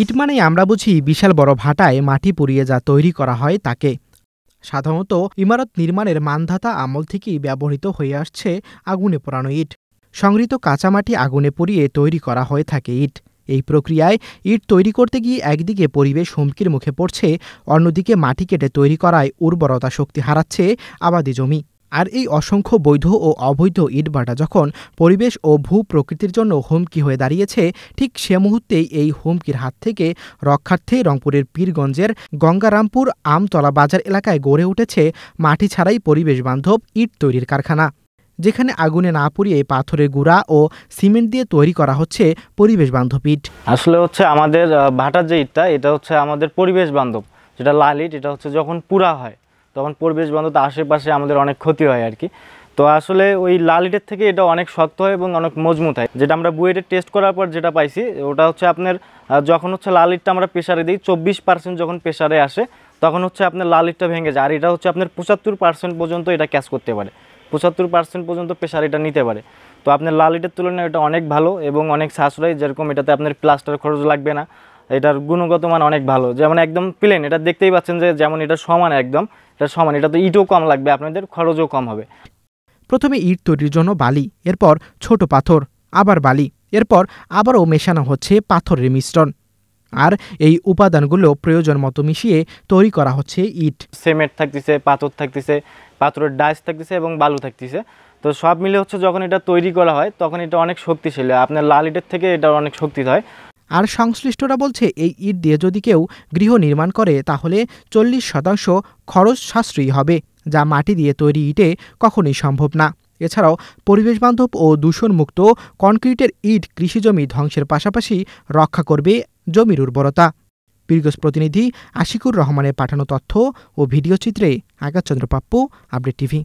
ইট মানেই আমরা বুঝি বিশাল বড় ভাটায় মাটি পুড়িয়ে যা তৈরি করা হয় তাকে। সাধারণত ইমারত নির্মাণের মানধাতা আমল থেকেই ব্যবহৃত হয়ে আসছে আগুনে পোড়ানো ইট। সংগৃহীত কাঁচামাটি আগুনে পুড়িয়ে তৈরি করা হয়ে থাকে ইট। এই প্রক্রিয়ায় ইট তৈরি করতে গিয়ে একদিকে পরিবেশ হুমকির মুখে পড়ছে, অন্যদিকে মাটি কেটে তৈরি করায় উর্বরতা শক্তি হারাচ্ছে আবাদি জমি। আর এই অসংখ্য বৈধ ও অবৈধ ইটভাটা যখন পরিবেশ ও ভূ প্রকৃতির জন্য হুমকি হয়ে দাঁড়িয়েছে, ঠিক সে মুহূর্তেই এই হুমকির হাত থেকে রক্ষার্থে রংপুরের পীরগঞ্জের গঙ্গারামপুর আমতলা বাজার এলাকায় গড়ে উঠেছে মাটি ছাড়াই পরিবেশ বান্ধব ইট তৈরির কারখানা। যেখানে আগুনে না পুড়িয়ে পাথরের গুঁড়া ও সিমেন্ট দিয়ে তৈরি করা হচ্ছে পরিবেশ বান্ধব ইট। আসলে হচ্ছে আমাদের ভাটার যে ইটটা, এটা হচ্ছে আমাদের পরিবেশ বান্ধব। যেটা লাল ইট, এটা হচ্ছে যখন পুরা হয় তখন পরিবেশ বান্ধব আশেপাশে আমাদের অনেক ক্ষতি হয় আর কি। তো আসলে ওই লাল ইটের থেকে এটা অনেক শক্ত হয় এবং অনেক মজবুত হয়। যেটা আমরা বুয়েটে টেস্ট করার পর যেটা পাইছি, ওটা হচ্ছে আপনার যখন হচ্ছে লাল ইটটা আমরা প্রেশারে দিই, চব্বিশ পার্সেন্ট যখন প্রেশারে আসে, তখন হচ্ছে আপনার লাল ইটটা ভেঙে যায়। আর এটা হচ্ছে আপনার পঁচাত্তর পার্সেন্ট পর্যন্ত এটা ক্যাচ করতে পারে। পঁচাত্তর পার্সেন্ট পর্যন্ত প্রেশার এটা নিতে পারে। তো আপনার লাল ইটের তুলনায় এটা অনেক ভালো এবং অনেক সাশ্রয়। যেরকম এটাতে আপনার প্লাস্টার খরচ লাগবে না। এটার গুণগত মান অনেক ভালো। যেমন একদম প্লেন এটা দেখতেই পাচ্ছেন যে যেমন এটা সমান একদম এটা সমান এটা তো ইটও কম লাগবে আপনাদের খরচও কম হবে। প্রথমে ইট তৈরির জন্য বালি এরপর ছোট পাথর আবার বালি এরপর আবারও মেশানো হচ্ছে পাথরের মিশ্রণ। আর এই উপাদানগুলো প্রয়োজন মতো মিশিয়ে তৈরি করা হচ্ছে ইট। সিমেন্ট থাকতেছে পাথর থাকতেছে পাথরের ডাইস থাকতেছে এবং বালু থাকতেছে। তো সব মিলে হচ্ছে যখন এটা তৈরি করা হয় তখন এটা অনেক শক্তিশালী আপনার লাল ইটের থেকে এটা অনেক শক্তি হয়। আর সংশ্লিষ্টরা বলছে, এই ইট দিয়ে যদি কেউ গৃহ নির্মাণ করে, তাহলে চল্লিশ শতাংশ খরচ সাশ্রয়ী হবে, যা মাটি দিয়ে তৈরি ইটে কখনোই সম্ভব না। এছাড়াও পরিবেশবান্ধব ও দূষণমুক্ত কনক্রিটের ইট কৃষিজমি ধ্বংসের পাশাপাশি রক্ষা করবে জমির উর্বরতা। বীরগঞ্জ প্রতিনিধি আশিকুর রহমানের পাঠানো তথ্য ও ভিডিও চিত্রে আগাচন্দ্র পাপ্পু, আপডেট টিভি।